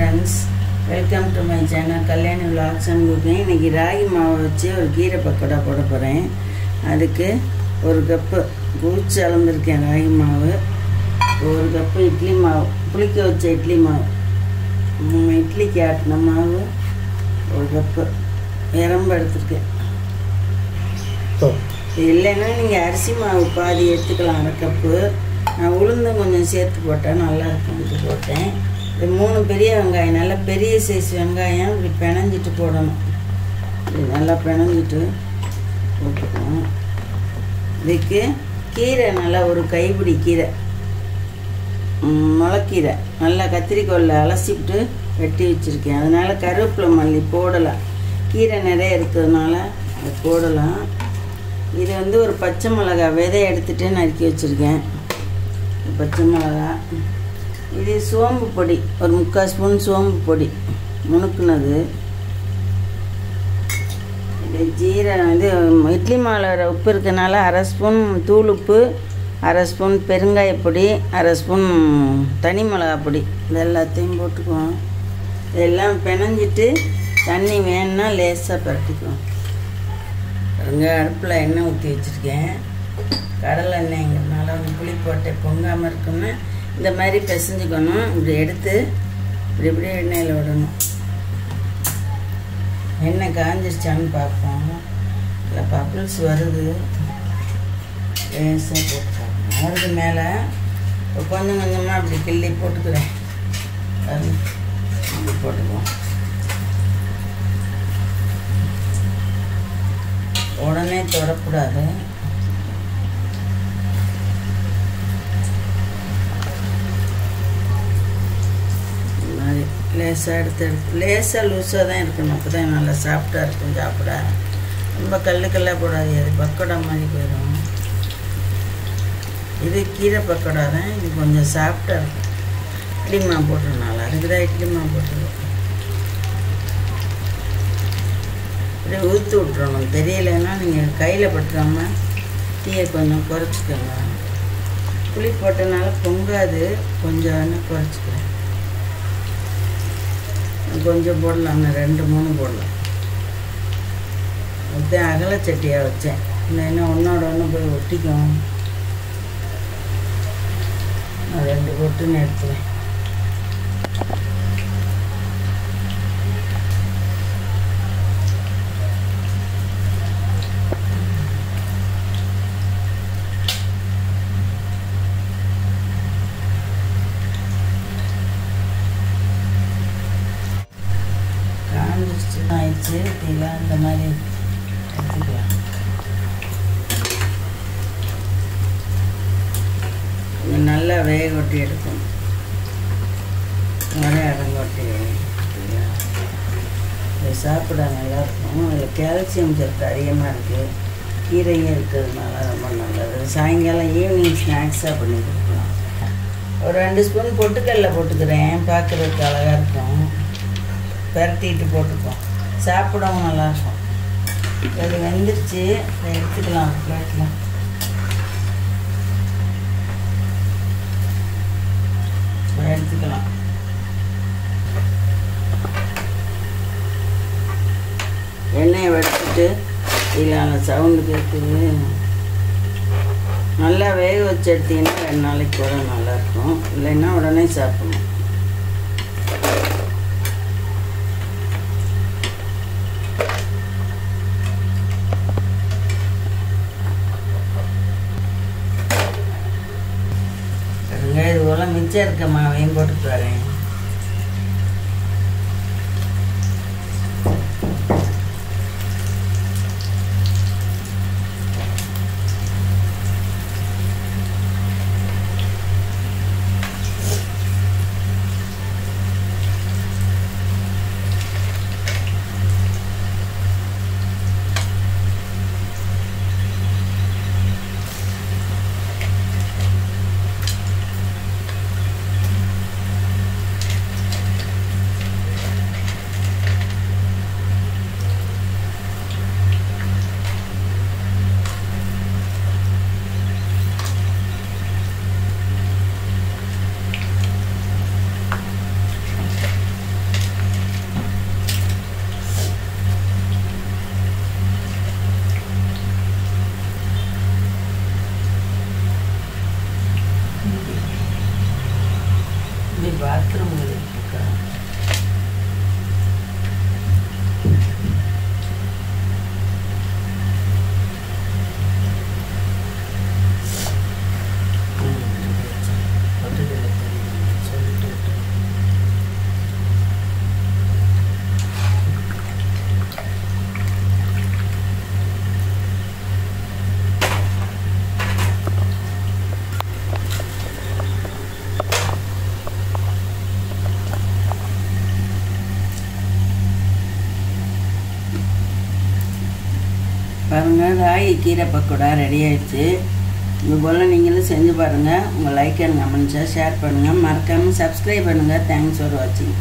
vlogs. அனுப்பியிருக்கேன் இன்றைக்கி ராகி மாவை வச்சு ஒரு கீரை பக்கோடா போட போகிறேன் அதுக்கு ஒரு கப்பு குளிச்சு அளந்துருக்கேன் ராகி மாவு. ஒரு கப்பு இட்லி மாவு புளிக்க வச்ச இட்லி மாவு. மூணு இட்லிக்கு ஆட்டின மாவு ஒரு கப்பு. இரம்ப எடுத்துருக்கேன். இல்லைன்னா நீங்கள் அரிசி மாவு பாதி எடுத்துக்கலாம் அரை கப்பு. நான் உளுந்தம் கொஞ்சம் சேர்த்து போட்டேன் நல்லா இருக்கும்ட்டு போட்டேன். இது மூணு பெரிய வெங்காயம் நல்லா பெரிய சைஸ் வெங்காயம் இப்படி பிணைஞ்சிட்டு போடணும். இப்படி நல்லா பிணைஞ்சிட்டு போட்டுக்கணும். இதுக்கு கீரை நல்லா ஒரு கைப்பிடி கீரை. ம், முளைக்கீரை. நல்லா கத்திரிக்கோலில் அலசிவிட்டு வெட்டி வச்சுருக்கேன். அதனால் கருவேப்பிலை மல்லி போடலாம். கீரை நிறைய இருக்கிறதுனால அதை போடலாம். இது வந்து ஒரு பச்சை மிளகா விதை எடுத்துகிட்டு நறுக்கி வச்சுருக்கேன். பச்சை மிளகா இது சோம்பு பொடி. ஒரு முக்கால் ஸ்பூன் சோம்பு பொடி. முணுக்குனது. இது ஜீரகம் இது இட்லி மாவில் உப்பு இருக்கனால அரை ஸ்பூன் தூள் உப்பு அரை ஸ்பூன் பெருங்காய பொடி அரை ஸ்பூன் தனி மிளகா பொடி. இது எல்லாத்தையும் போட்டுக்குவோம். இதெல்லாம் பிணைஞ்சிட்டு தண்ணி வேணும்னா லேசாக பரட்டிக்குவோம். பாருங்க அடுப்பில் எண்ணெய் ஊற்றி வச்சுருக்கேன். கடலை எண்ணெய்ங்கிறதுனால வந்து புளி போட்டு பொங்காமல் இருக்கும்னா இந்த மாதிரி பிசைஞ்சுக்கணும். இப்படி எடுத்து இப்படி இப்படி எண்ணெயில் விடணும். எண்ணெய் காஞ்சிருச்சான்னு பார்ப்போம். இல்லை பப்பிள்ஸ் வருது. லேசாக போட்டு பார்ப்போம் வருது மேலே. இப்போ கொஞ்சம் கொஞ்சமாக அப்படி கிள்ளி போட்டுக்கிறேன். அது அப்படி போட்டுக்குவோம். உடனே தொடக்கூடாது. லேசாக எடுத்து எடுத்து லேசாக லூஸாக தான் இருக்கணும். அப்போ தான் நல்லா சாஃப்டாக இருக்கும். சாப்பிட. ரொம்ப கல்லு கல்லாக போடாது அது பக்கோடா மாதிரி போயிடும். இது கீரை பக்கோடா தான். இது கொஞ்சம் சாஃப்டாக இருக்கும். இட்லி மாவு போட்டுருனால அதுக்கு தான் இட்லி மாவு போட்டுருவோம் அப்படியே ஊற்றி விட்றணும் தெரியலைன்னா நீங்கள் கையில் பட்டுறாமல் டீயை கொஞ்சம் குறைச்சிக்கோங்க. புளி போட்டனால பொங்காது. கொஞ்சம் வேணால் குறைச்சிக்கிறேன். கொஞ்சம் போடலாம் ரெண்டு மூணு போடலாம். அதுதான் அகலச்சட்டியாக வச்சேன். இல்லைன்னா ஒன்றோட ஒன்று போய் ஒட்டிக்கும் நான் ரெண்டு கொட்டுன்னு எடுத்துவேன் வச்சு ஆயிடுச்சு இந்த மாதிரி எடுத்துக்கலாம். நல்லா வேக ஒட்டி எடுக்கணும். நிறைய அடங்கொட்டி எடுத்துக்கலாம். சாப்பிட நல்லாயிருக்கும் இதில் கால்சியம் சத்து அதிகமாக இருக்குது கீரையும் இருக்கிறதுனால ரொம்ப நல்லது. சாயங்காலம் ஈவினிங் ஸ்நாக்ஸாக பண்ணி கொடுக்கலாம். ஒரு ரெண்டு ஸ்பூன் பொட்டுக்கடல போட்டுக்கிறேன். பார்க்குறதுக்கு அழகாக இருக்கும். பரட்டிட்டு போட்டுப்போம். சாப்பிடவும் நல்லாயிருக்கும் அது வெந்துருச்சு எடுத்துக்கலாம் பிளேட்டில் எடுத்துக்கலாம். எண்ணெயை வடிச்சிட்டு இதில் சவுண்டு கேட்குது நல்லா வேக வச்சு எடுத்தீங்கன்னா ரெண்டு நாளைக்கு கூட நல்லாயிருக்கும் இல்லைன்னா உடனே சாப்பிடணும். இது மிச்சம் இருக்க மாவையும் போட்டுட்டு வரேன். பாருங்கள் ராகி கீரை பக்கோடா ரெடி ஆயிடுச்சு. இது போல் நீங்களும் செஞ்சு பாருங்கள் உங்கள் லைக் அண்ட் கமெண்ட்ஸை ஷேர் பண்ணுங்கள் மறக்காமல் சப்ஸ்கிரைப் பண்ணுங்கள் தேங்க்ஸ் ஃபார் வாட்சிங்